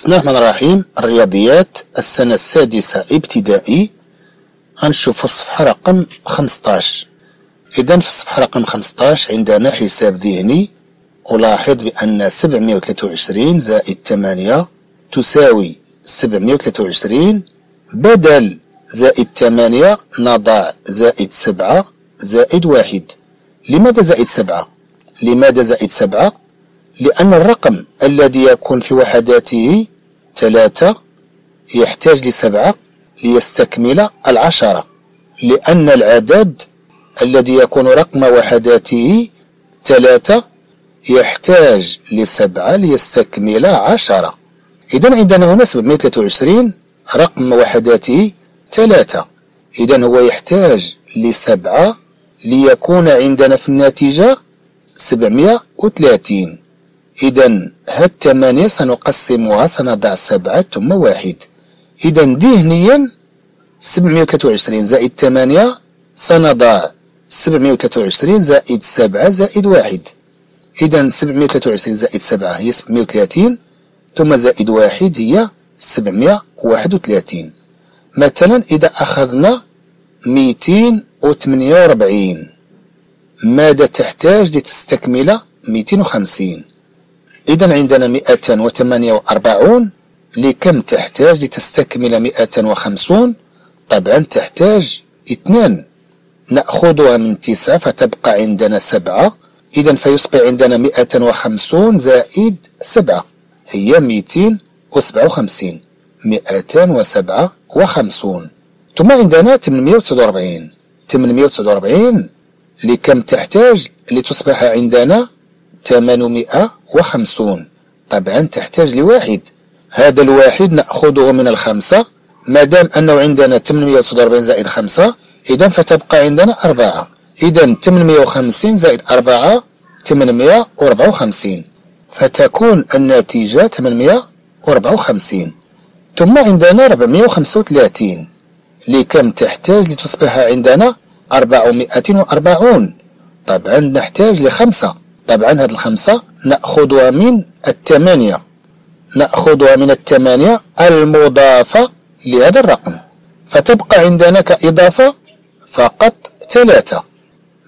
بسم الله الرحمن الرحيم. الرياضيات. السنة السادسة ابتدائي. غنشوف الصفحة رقم 15 إذا في الصفحة رقم 15 عندنا حساب ذهني. ألاحظ بأن 723 زائد 8 تساوي 723 بدل زائد 8 نضع زائد 7 زائد واحد. لماذا زائد 7 لماذا زائد 7 لأن الرقم الذي يكون في وحداته ثلاثة يحتاج لسبعة ليستكمل العشرة لأن العدد الذي يكون رقم وحداته ثلاثة يحتاج لسبعة ليستكمل عشرة. إذا عندنا هنا 723 رقم وحداته ثلاثة. إذا هو يحتاج لسبعة ليكون عندنا في الناتجة 730 إذا هاد الثمانية سنقسمها سنضع سبعة ثم واحد. إذا ذهنيا سبعمية وثلاثة وعشرين زائد ثمانية سنضع سبعمية وثلاثة وعشرين زائد سبعة زائد واحد. إذا سبعمية وثلاثة وعشرين زائد سبعة هي سبعمية وثلاثين ثم زائد واحد هي سبعمية وواحد وثلاثين. مثلا إذا أخذنا ميتين وثمانية وربعين ماذا تحتاج لتستكمل ميتين وخمسين؟ إذا عندنا مئة وثمانية وأربعون. لكم تحتاج لتستكمل مئة وخمسون. طبعا تحتاج اثنان نأخذها من تسعة فتبقى عندنا سبعة. إذا فيصبح عندنا مئة وخمسون زائد سبعة. هي مئتين وسبعة وخمسين. مئتان وسبعة وخمسون. ثم عندنا تمنمية وتسعة وأربعين. تمنمية وتسعة وأربعين. لكم تحتاج لتصبح عندنا ثمانمائة وخمسون. طبعا تحتاج لواحد. هذا الواحد نأخذه من الخمسة ما دام أنه عندنا 849 زائد خمسة إذا فتبقى عندنا أربعة. إذا 850 زائد أربعة 854 فتكون النتيجة 854 ثم عندنا 435 لكم تحتاج لتصبح عندنا 440 طبعا نحتاج لخمسة. طبعا هذه الخمسة نأخذها من الثمانية نأخذها من الثمانية المضافة لهذا الرقم. فتبقى عندنا كإضافة فقط ثلاثة.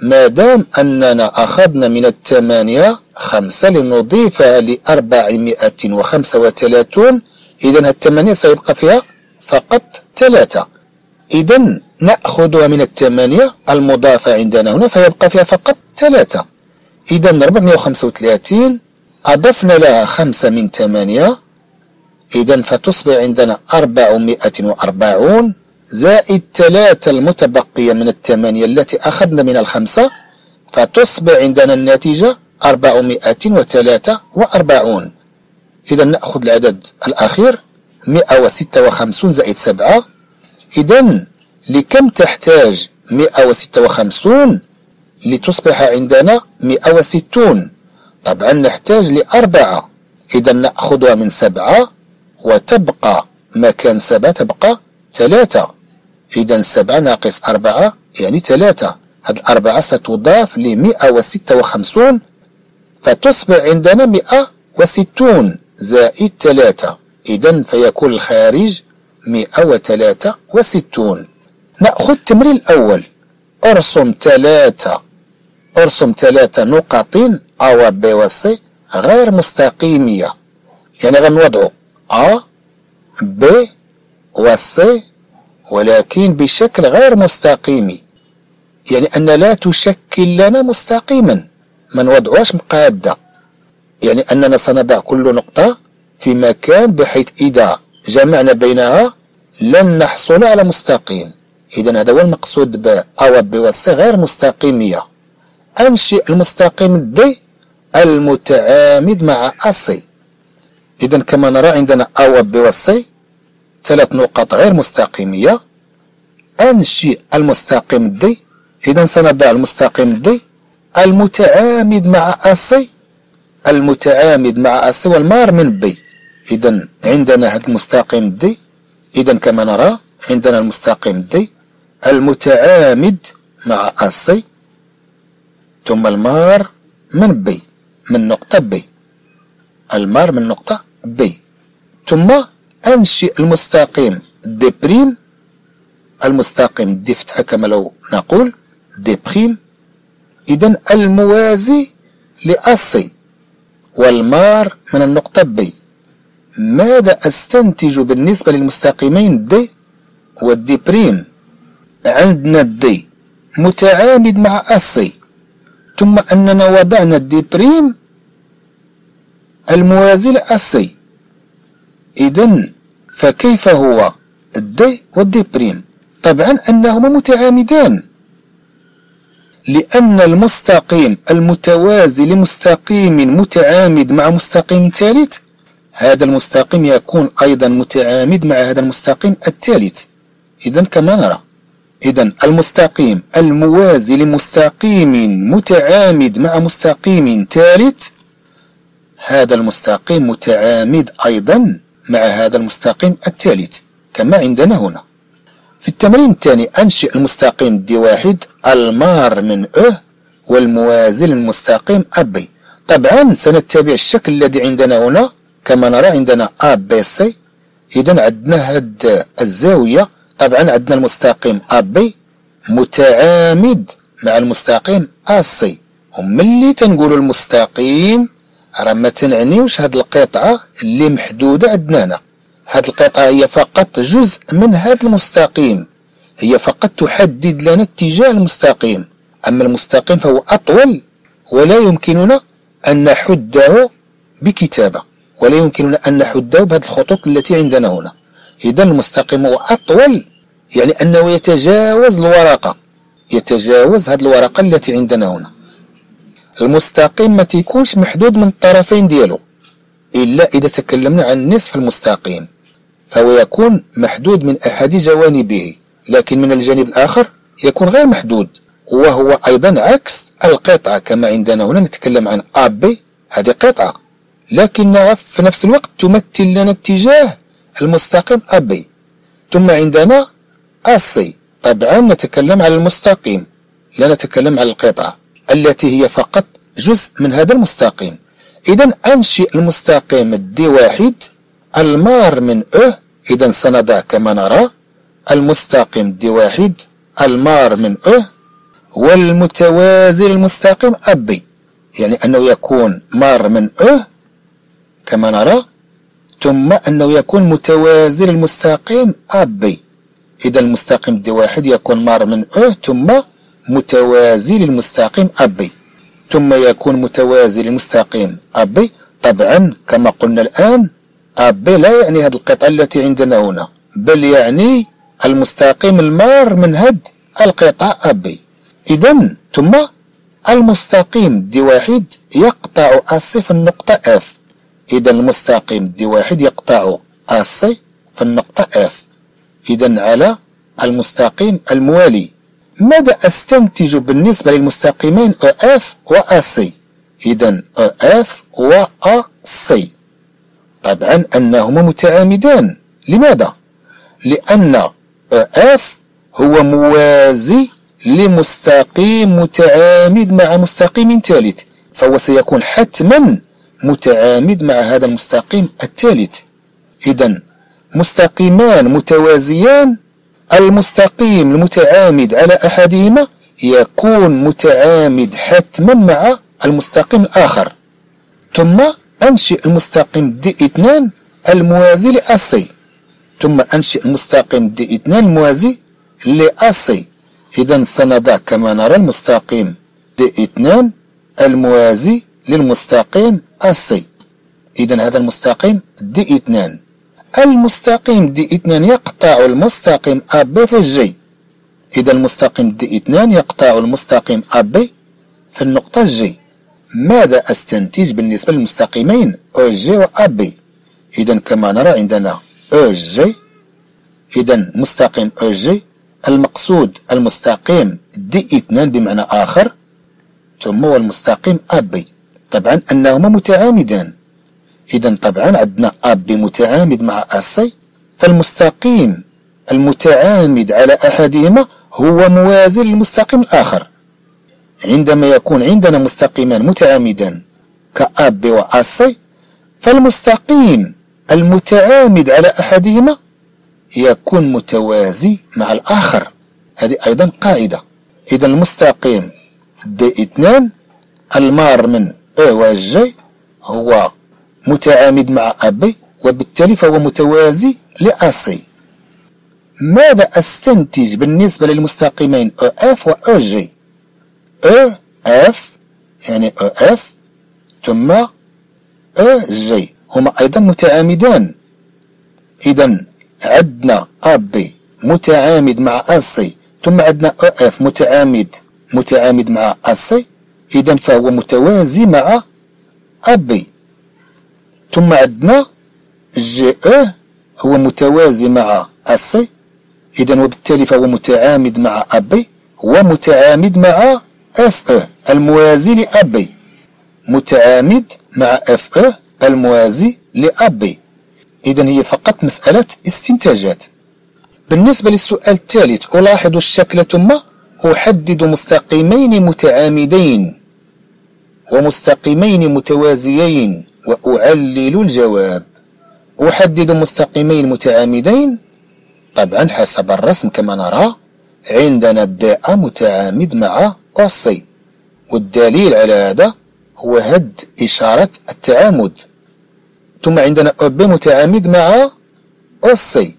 ما دام أننا أخذنا من الثمانية خمسة لنضيفها لأربعمائة وخمسة وثلاثون إذا الثمانية سيبقى فيها فقط ثلاثة. إذا نأخذها من الثمانية المضافة عندنا هنا فيبقى فيها فقط ثلاثة. إذا 435 أضفنا لها خمسة من ثمانية. إذا فتصبح عندنا 440 زائد ثلاثة المتبقية من الثمانية التي أخذنا من الخمسة. فتصبح عندنا النتيجة 443 إذا نأخذ العدد الأخير 156 زائد 7 إذا لكم تحتاج 156 لتصبح عندنا مئة وستون. طبعا نحتاج لأربعة. إذا نأخذها من سبعة وتبقى مكان سبعة تبقى ثلاثة. إذا سبعة ناقص أربعة يعني ثلاثة. هذه الأربعة ستضاف وستة وخمسون. فتصبح عندنا مئة وستون زائد ثلاثة. إذا فيكون الخارج مئة وثلاثة وستون. نأخذ التمرين الأول. أرسم ثلاثة. أرسم ثلاثة نقط أ و ب و س غير مستقيمية. يعني غنوضعو أ ب و س ولكن بشكل غير مستقيمي. يعني أن لا تشكل لنا مستقيما. ما نوضعوهاش مقادة. يعني أننا سنضع كل نقطة في مكان بحيث إذا جمعنا بينها لن نحصل على مستقيم. إذا هذا هو المقصود ب أ و ب و س غير مستقيمية. أنشئ المستقيم دي المتعامد مع أسي إذا كما نرى عندنا أ و ب و سي ثلاث نقاط غير مستقيمية. أنشئ المستقيم دي إذا سنضع المستقيم دي المتعامد مع أسي المتعامد مع أسي والمار من بي. إذا عندنا هذا المستقيم دي إذا كما نرى عندنا المستقيم دي المتعامد مع أسي ثم المار من بي من نقطة بي المار من نقطة بي ثم أنشئ المستقيم D prime المستقيم دي فتحة كما لو نقول D prime إذا الموازي لأسي والمار من النقطة بي ماذا أستنتج بالنسبة للمستقيمين دي وال D prime عندنا الدي متعامد مع أسي ثم أننا وضعنا ال D prime الموازي لأسي إذا فكيف هو؟ الدي وال D prime طبعا أنهما متعامدان. لأن المستقيم المتوازي لمستقيم متعامد مع مستقيم ثالث هذا المستقيم يكون أيضا متعامد مع هذا المستقيم الثالث. إذا كما نرى. إذا المستقيم الموازي لمستقيم متعامد مع مستقيم ثالث هذا المستقيم متعامد أيضا مع هذا المستقيم الثالث كما عندنا هنا. في التمرين الثاني أنشئ المستقيم دي واحد المار من أه والموازي للمستقيم أبي طبعا سنتبع الشكل الذي عندنا هنا كما نرى عندنا أ بي سي إذا عندنا هاد الزاوية طبعا عندنا المستقيم أ بي متعامد مع المستقيم أ سي وملي تنقولوا المستقيم راه ما تنعنيوش هاد القطعة اللي محدودة عندنا هنا هاد القطعة هي فقط جزء من هاد المستقيم. هي فقط تحدد لنا اتجاه المستقيم. أما المستقيم فهو أطول ولا يمكننا أن نحده بكتابة ولا يمكننا أن نحده بهذه الخطوط التي عندنا هنا. إذا المستقيم هو أطول يعني أنه يتجاوز الورقة. يتجاوز هذه الورقة التي عندنا هنا. المستقيم ما تيكونش محدود من الطرفين ديالو إلا إذا تكلمنا عن نصف المستقيم. فهو يكون محدود من أحد جوانبه لكن من الجانب الآخر يكون غير محدود. وهو أيضا عكس القطعة كما عندنا هنا نتكلم عن أ بي هذه قطعة. لكنها في نفس الوقت تمثل لنا اتجاه المستقيم أ بي ثم عندنا أسي طبعا نتكلم عن المستقيم لا نتكلم عن القطعة التي هي فقط جزء من هذا المستقيم. إذا أنشئ المستقيم دي واحد المار من أه إذا سنضع كما نرى المستقيم دي واحد المار من أه والمتوازي المستقيم أبي يعني أنه يكون مار من أه كما نرى ثم أنه يكون متوازي المستقيم؟ أبي. إذا المستقيم دي واحد يكون مار من أه ثم متوازي للمستقيم أبي. ثم يكون متوازي للمستقيم أبي. طبعا كما قلنا الآن أبي لا يعني هذه القطعة التي عندنا هنا بل يعني المستقيم المار من هد القطعة أبي. إذا ثم المستقيم دي واحد يقطع في النقطة أف. إذا المستقيم دي واحد يقطع أسي في النقطة اف إذا على المستقيم الموالي. ماذا أستنتج بالنسبة للمستقيمين اف وأسي إذا اف وأسي طبعا أنهما متعامدان. لماذا؟ لأن اف هو موازي لمستقيم متعامد مع مستقيم ثالث فهو سيكون حتما متعامد مع هذا المستقيم الثالث. إذا مستقيمان متوازيان المستقيم المتعامد على أحدهما يكون متعامد حتما مع المستقيم الآخر. ثم أنشئ المستقيم دي اثنان الموازي لأسي ثم أنشئ المستقيم دي اثنان الموازي لأسي إذا سنضع كما نرى المستقيم دي اثنان الموازي للمستقيم أسي إذا هذا المستقيم دي اثنان. المستقيم دي اثنان يقطع المستقيم أب في الجي إذا المستقيم دي اثنان يقطع المستقيم أب في النقطة جي ماذا أستنتج بالنسبة للمستقيمين أو جي و بي إذا كما نرى عندنا أو جي إذا مستقيم أو جي المقصود المستقيم دي اثنان بمعنى آخر. ثم هو المستقيم بي طبعا أنهما متعامدان. إذا طبعا عندنا بي متعامد مع أسي فالمستقيم المتعامد على أحدهما هو موازي للمستقيم الآخر. عندما يكون عندنا مستقيمان متعامدان كأب وأسي فالمستقيم المتعامد على أحدهما يكون متوازي مع الآخر. هذه أيضا قاعدة. إذا المستقيم دي اثنان المار من أ وجي هو متعامد مع أبي وبالتالي فهو متوازي لأسي ماذا أستنتج بالنسبة للمستقيمين؟ أو أف وأو جي أو أف يعني أو أف ثم أو جي هما أيضا متعامدان. إذا عندنا أبي متعامد مع أسي ثم عندنا أو أف متعامد متعامد مع أسي إذا فهو متوازي مع أبي. ثم عندنا جي أو هو متوازي مع أسي إذا وبالتالي فهو متعامد مع أبي ومتعامد مع اف أ الموازي لأبي. متعامد مع اف أ الموازي لأبي. إذا هي فقط مسألة استنتاجات. بالنسبة للسؤال الثالث ألاحظ الشكل ثم أحدد مستقيمين متعامدين. ومستقيمين متوازيين وأعلل الجواب. أحدد مستقيمين متعامدين؟ طبعا حسب الرسم كما نرى عندنا الداء متعامد مع أصي والدليل على هذا هو هد إشارة التعامد. ثم عندنا أب متعامد مع أسي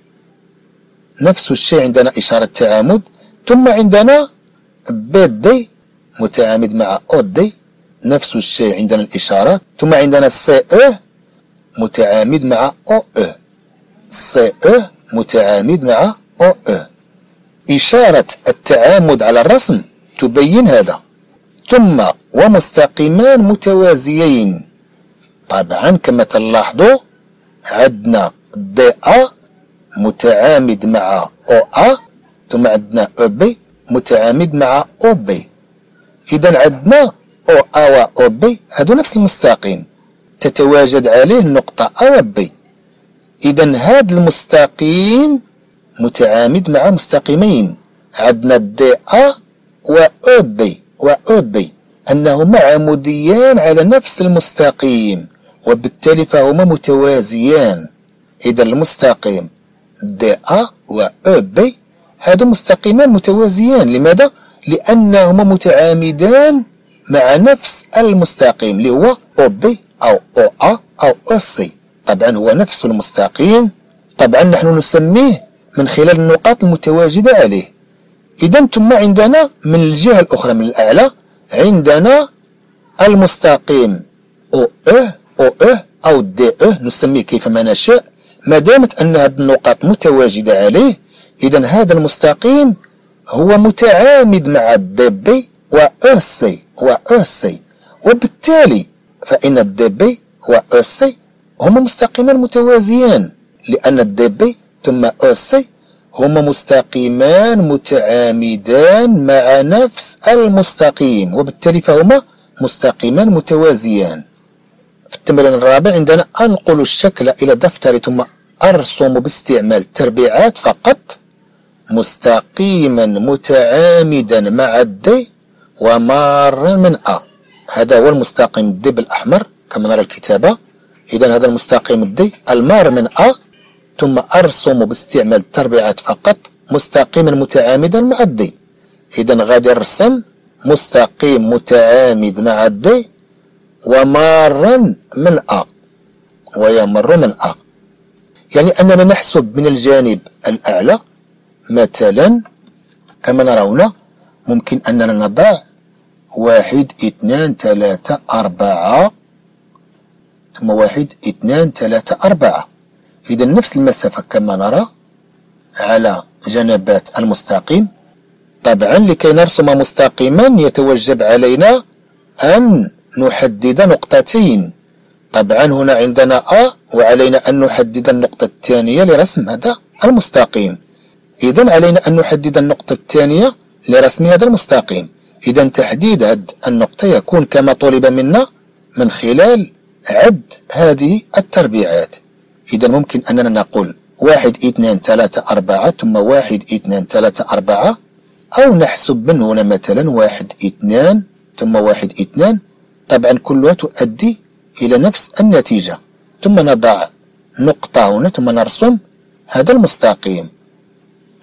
نفس الشيء عندنا إشارة تعامد ثم عندنا دي متعامد مع دي نفس الشيء عندنا الإشارة ثم عندنا سي أه متعامد مع أو أه سي أه متعامد مع أو أه إشارة التعامد على الرسم تبين هذا. ثم ومستقيمان متوازيين. طبعا كما تلاحظوا عندنا دي أ متعامد مع أو أ ثم عندنا أو بي متعامد مع أو بي إذا عندنا أو أ و أو بي هادو نفس المستقيم تتواجد عليه النقطة أ و بي. إذا هذا المستقيم متعامد مع مستقيمين. عندنا دي أ و أو بي و أو بي. أنهما عموديان على نفس المستقيم وبالتالي فهما متوازيان. إذا المستقيم دي أ و أو بي هذا مستقيمان متوازيان. لماذا؟ لأنهما متعامدان مع نفس المستقيم اللي هو أو بي أو أو أ أو أو سي طبعا هو نفس المستقيم. طبعا نحن نسميه من خلال النقاط المتواجدة عليه. إذا ثم عندنا من الجهة الأخرى من الأعلى عندنا المستقيم. أو أه أو أه أو دي أه نسميه كيفما نشاء. ما دامت أن هذه النقاط متواجدة عليه إذا هذا المستقيم هو متعامد مع الدي بي و سي و سي وبالتالي فإن الدي بي و سي هما مستقيمان متوازيان لأن الدي بي ثم أو سي هما مستقيمان متعامدان مع نفس المستقيم وبالتالي فهما مستقيمان متوازيان. في التمرين الرابع عندنا أنقل الشكل إلى دفتر ثم أرسم باستعمال تربيعات فقط مستقيما متعامدا مع الدي ومارا من أ. هذا هو المستقيم الدي بالأحمر كما نرى الكتابة. إذا هذا المستقيم الدي المار من أ ثم أرسم باستعمال التربيعات فقط مستقيما متعامدا مع الدي إذا غادي نرسم مستقيم متعامد مع الدي ومارا من أ. ويمر من أ. يعني أننا نحسب من الجانب الأعلى مثلا كما نرى هنا ممكن أننا نضع واحد اثنان ثلاثة أربعة. ثم واحد اثنان ثلاثة أربعة. إذا نفس المسافة كما نرى على جنبات المستقيم. طبعا لكي نرسم مستقيما يتوجب علينا أن نحدد نقطتين. طبعا هنا عندنا أ وعلينا أن نحدد النقطة الثانية لرسم هذا المستقيم. إذا علينا أن نحدد النقطة الثانية لرسم هذا المستقيم. إذا تحديد هذه النقطة يكون كما طلب منا من خلال عد هذه التربيعات. إذا ممكن أننا نقول واحد اثنان ثلاثة أربعة ثم واحد اثنان ثلاثة أربعة أو نحسب من هنا مثلا واحد اثنان ثم واحد اثنان طبعا كلها تؤدي إلى نفس النتيجة. ثم نضع نقطة هنا ثم نرسم هذا المستقيم.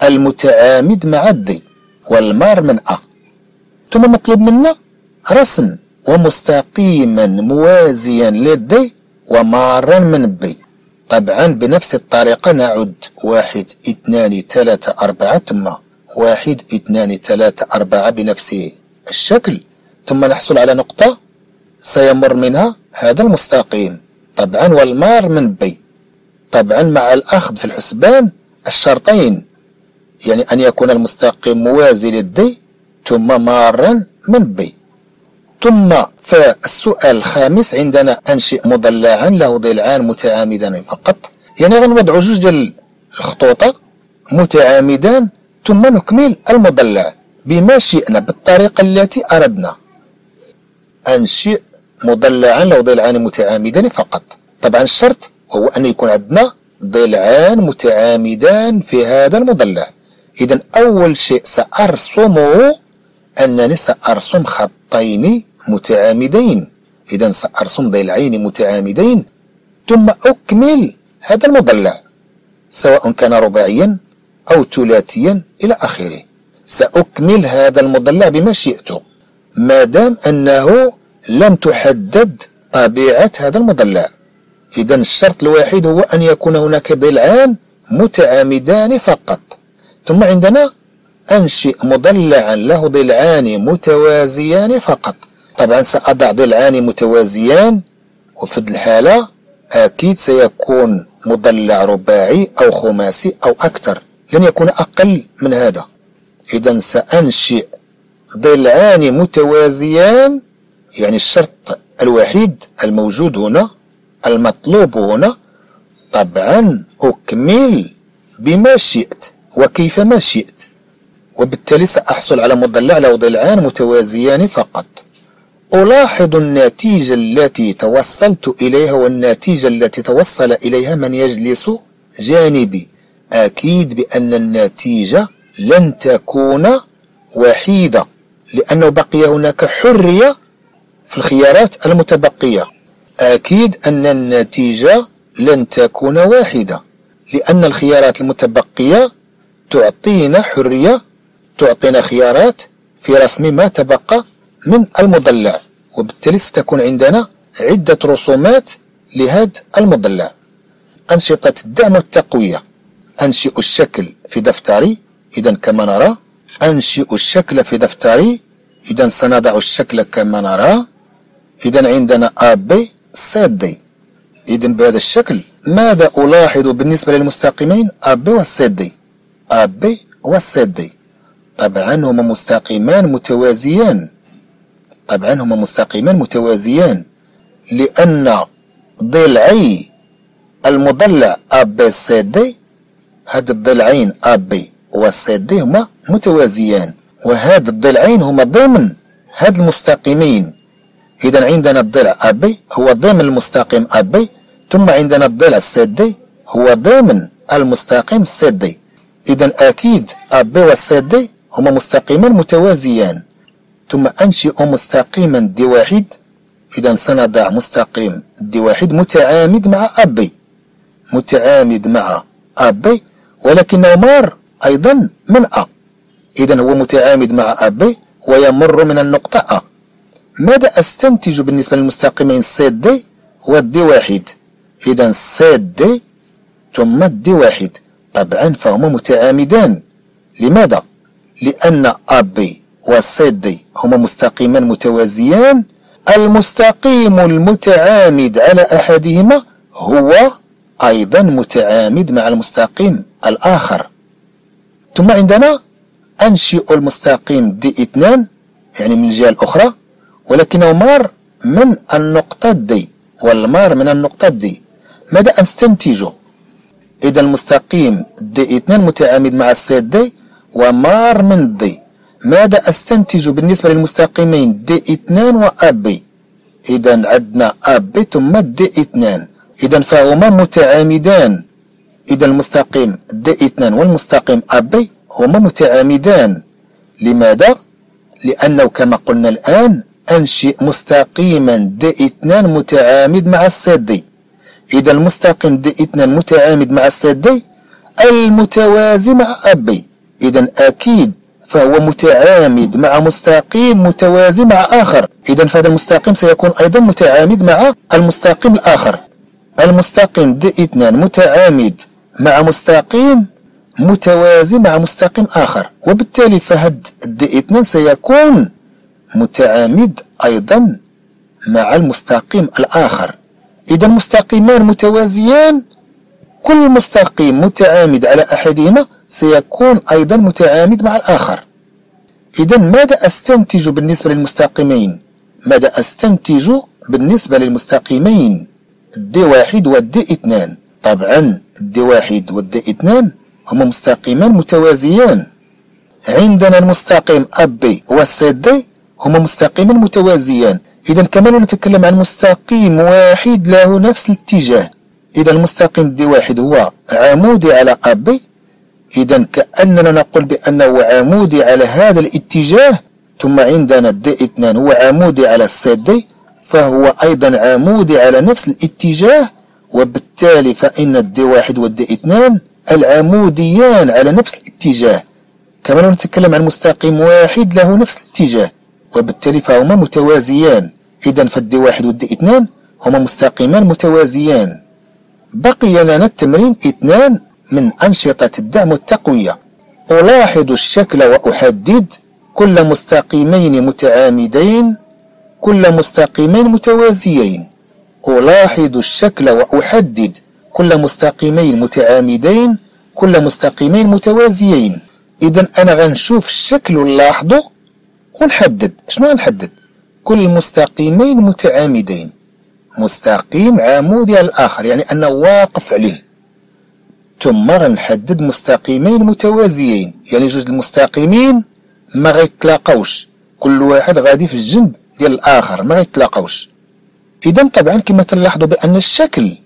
المتعامد مع الدي والمار من أ ثم مطلوب منا رسم ومستقيما موازيا للدي ومارا من بي. طبعا بنفس الطريقة نعد واحد اثنان ثلاثة أربعة ثم واحد اثنان ثلاثة أربعة بنفس الشكل. ثم نحصل على نقطة سيمر منها هذا المستقيم. طبعا والمار من بي. طبعا مع الأخذ في الحسبان الشرطين يعني أن يكون المستقيم موازي للدي ثم مارا من بي. ثم فالسؤال الخامس عندنا أنشئ مضلعا له ضلعان متعامدان فقط. يعني غنوضع جوج ديال الخطوطة متعامدان ثم نكمل المضلع بما شئنا بالطريقة التي أردنا. أنشئ مضلعا له ضلعان متعامدان فقط. طبعا الشرط هو أن يكون عندنا ضلعان متعامدان في هذا المضلع. إذا أول شيء سأرسمه أنني سأرسم خطين متعامدين. إذا سأرسم ضلعين متعامدين. ثم أكمل هذا المضلع سواء كان رباعيا أو ثلاثيا إلى آخره. سأكمل هذا المضلع بما شئت ما دام أنه لم تحدد طبيعة هذا المضلع إذا الشرط الوحيد هو أن يكون هناك ضلعان متعامدان فقط. ثم عندنا أنشئ مضلعا له ضلعان متوازيان فقط. طبعا سأضع ضلعان متوازيان وفي الحالة أكيد سيكون مضلع رباعي أو خماسي أو أكثر. لن يكون أقل من هذا. إذا سأنشئ ضلعان متوازيان يعني الشرط الوحيد الموجود هنا المطلوب هنا. طبعا أكمل بما شئت. وكيفما شئت؟ وبالتالي سأحصل على مضلع له ضلعان متوازيان فقط. ألاحظ النتيجة التي توصلت إليها والنتيجة التي توصل إليها من يجلس جانبي. أكيد بأن النتيجة لن تكون وحيدة لأنه بقي هناك حرية في الخيارات المتبقية. أكيد أن النتيجة لن تكون واحدة لأن الخيارات المتبقية تعطينا حرية تعطينا خيارات في رسم ما تبقى من المضلع وبالتالي ستكون عندنا عدة رسومات لهذا المضلع. أنشطة الدعم والتقوية. أنشئ الشكل في دفتري إذا كما نرى. أنشئ الشكل في دفتري إذا سنضع الشكل كما نرى. إذا عندنا أ بي ساد دي إذا بهذا الشكل ماذا ألاحظ بالنسبة للمستقيمين؟ أ بي والساد دي أ بي والساد دي طبعا هما مستقيمان متوازيان. طبعا هما مستقيمان متوازيان. لأن ضلعي المضلع أ بي ساد دي هاد الضلعين أ بي والساد دي هما متوازيان. وهاد الضلعين هما ضمن هاد المستقيمين. إذا عندنا الضلع أبي هو ضمن المستقيم أبي ثم عندنا الضلع السدي هو ضمن المستقيم السدي إذا أكيد أبي والسدي هما مستقيمان متوازيان. ثم أنشئ مستقيما دي واحد إذا سنضع مستقيم دي واحد متعامد مع أبي. متعامد مع أبي ولكنه مار أيضا من أ. إذا هو متعامد مع أبي ويمر من النقطة أ. ماذا أستنتج بالنسبة للمستقيمين سيد دي والدي واحد إذا سيد دي ثم الدي واحد طبعا فهما متعامدان. لماذا؟ لأن أبي والسيد دي هما مستقيمان متوازيان المستقيم المتعامد على أحدهما هو أيضا متعامد مع المستقيم الآخر. ثم عندنا أنشئ المستقيم دي اثنان يعني من الجهة الأخرى ولكنه مار من النقطة دي والمار من النقطة دي. ماذا أستنتج إذا المستقيم دي اثنان متعامد مع السيد دي ومار من دي ماذا أستنتج بالنسبة للمستقيمين؟ دي اثنان وأبي إذا عندنا أبي ثم دي اثنان. إذا فهما متعامدان. إذا المستقيم دي اثنان والمستقيم أبي هما متعامدان. لماذا؟ لأنه كما قلنا الآن أنشئ مستقيما د اثنان متعامد مع السد. إذا المستقيم دي اثنان متعامد مع السدي المتوازي مع أبي إذا أكيد فهو متعامد مع مستقيم متوازي مع آخر. إذا فهذا المستقيم سيكون أيضا متعامد مع المستقيم الآخر. المستقيم دي اثنان متعامد مع مستقيم متوازي مع مستقيم آخر. وبالتالي فهد دي اثنان سيكون متعامد أيضا مع المستقيم الآخر. إذا مستقيمان متوازيان كل مستقيم متعامد على أحدهما سيكون أيضا متعامد مع الآخر. إذا ماذا أستنتج بالنسبة للمستقيمين؟ ماذا أستنتج بالنسبة للمستقيمين؟ دي واحد ودي اثنان. طبعا دي واحد ودي اثنان هما مستقيمان متوازيان. عندنا المستقيم أبي والسدي هما مستقيمان متوازيان. إذا كما نتكلم عن مستقيم واحد له نفس الاتجاه. إذا المستقيم دي واحد هو عمودي على أبي إذا كأننا نقول بأنه عمودي على هذا الاتجاه ثم عندنا دي اثنان هو عمودي على السدي فهو أيضا عمودي على نفس الاتجاه وبالتالي فإن الدي واحد والدي اثنان العموديان على نفس الاتجاه. كما نتكلم عن مستقيم واحد له نفس الاتجاه وبالتالي فهما متوازيان. إذا فالدي واحد والدي اثنان هما مستقيمان متوازيان. بقي لنا التمرين اثنان من أنشطة الدعم والتقوية ألاحظ الشكل وأحدد كل مستقيمين متعامدين كل مستقيمين متوازيين. ألاحظ الشكل وأحدد كل مستقيمين متعامدين كل مستقيمين متوازيين. إذا أنا غنشوف الشكل ونلاحظه ونحدد. شنو غنحدد؟ كل مستقيمين متعامدين. مستقيم عمودي على الآخر يعني أنا واقف عليه. ثم غنحدد مستقيمين متوازيين. يعني جوج المستقيمين ما غيتلاقاوش. كل واحد غادي في الجنب ديال الآخر ما غيتلاقاوش. إذا طبعا كما تلاحظوا بأن الشكل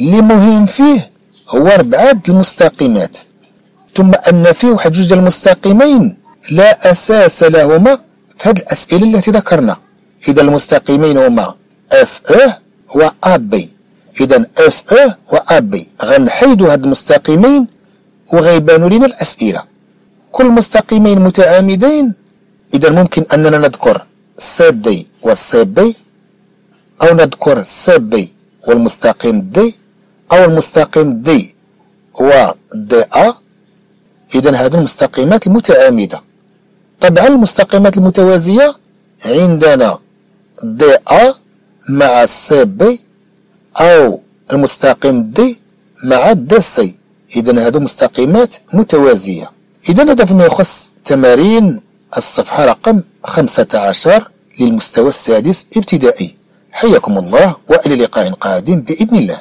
اللي مهم فيه هو أربعة المستقيمات. ثم أن فيه واحد جوج المستقيمين لا أساس لهما في هذه الأسئلة التي ذكرنا. إذا المستقيمين هما اف آه و ا بي إذا أف أه و ا بي غنحيدوا هاد المستقيمين وغيبانوا لنا الأسئلة. كل مستقيمين متعامدين. إذا ممكن أننا نذكر سي دي والسي بي أو نذكر سي بي والمستقيم دي أو المستقيم دي و دي أ. إذا هذه المستقيمات المتعامدة طبعا المستقيمات المتوازية عندنا دي أ مع سي بي أو المستقيم دي مع دي سي إذا هذو مستقيمات متوازية. إذا هذا فيما يخص تمارين الصفحة رقم خمسة عشر للمستوى السادس ابتدائي. حياكم الله وإلى لقاء قادم بإذن الله.